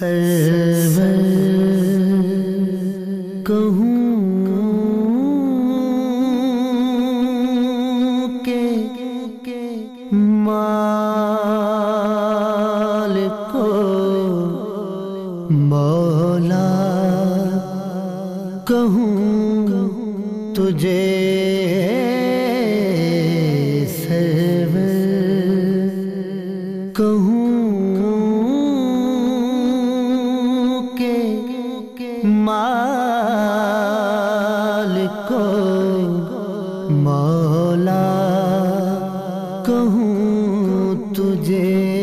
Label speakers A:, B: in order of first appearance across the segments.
A: Server कहूँ के माल को तुझे कहूँ मौला कहूँ तुझे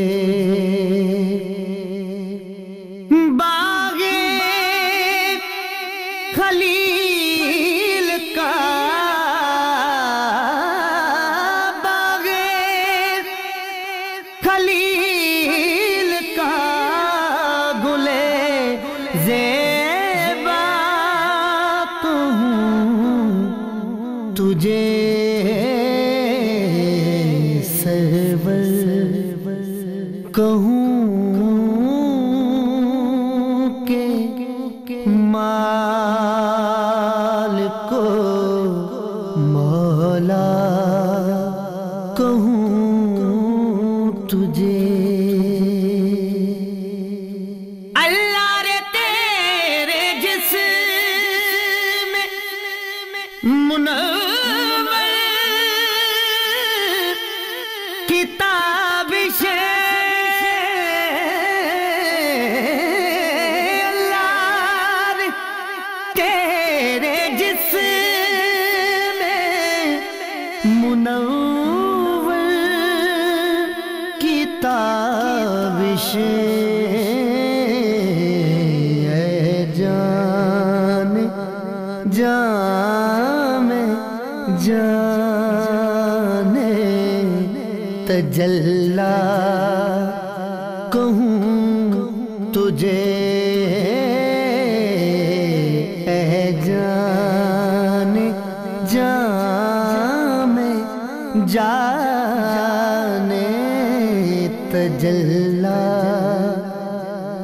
A: तुझे सरवर कहूँ के माल को मौला कहूँ तुझे मुनव्वर किताब जान जान जामे जाने तजल्ला।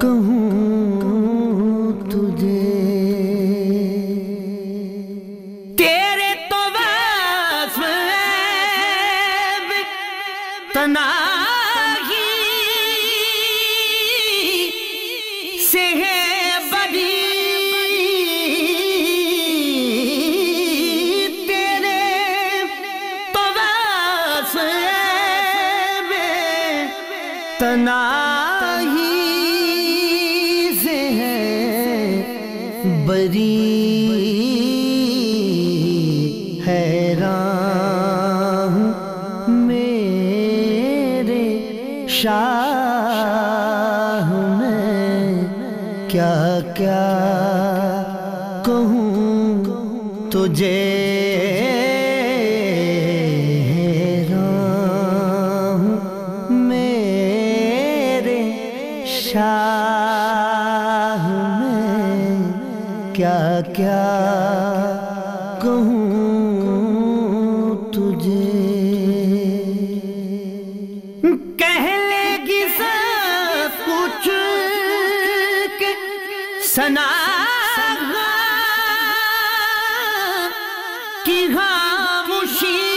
A: कहूँ तुझे। तेरे तो बस तनाही। से है बड़ी बरी हैरान मेरे शाह में क्या क्या कहूँ तुझे? क्या क्या कहूँ तुझे? कह लेगी सब कुछ के सना की खामोशी।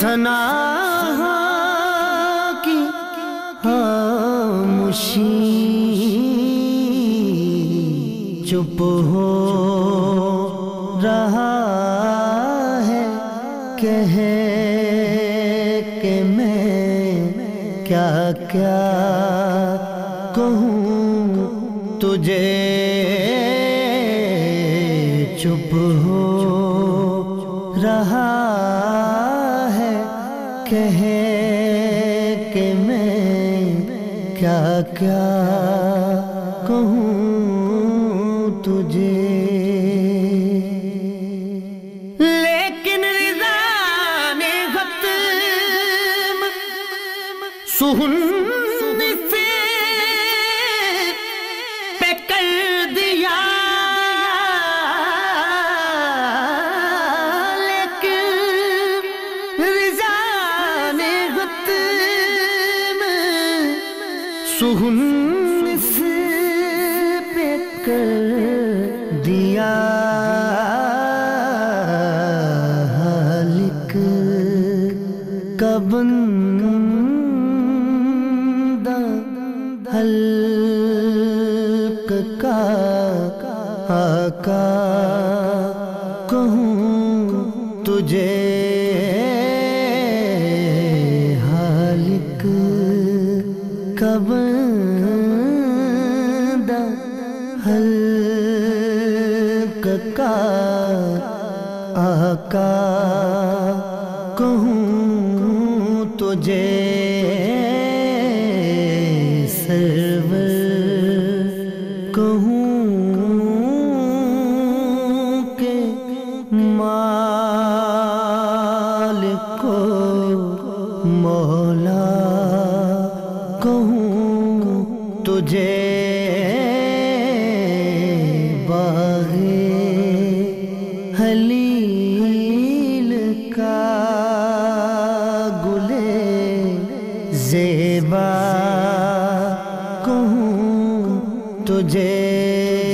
A: सना की खामोशी चुप हो रहा है, कह के मैं क्या क्या कहूँ तुझे? चुप हो रहा कह के मैं क्या क्या कर दिया। लिख कबन हल्क का तुझे। हालिक कब आका कहूँ तुझे सरवर कहूँ के मालिक को मौला कहूँ तुझे हलील तुझे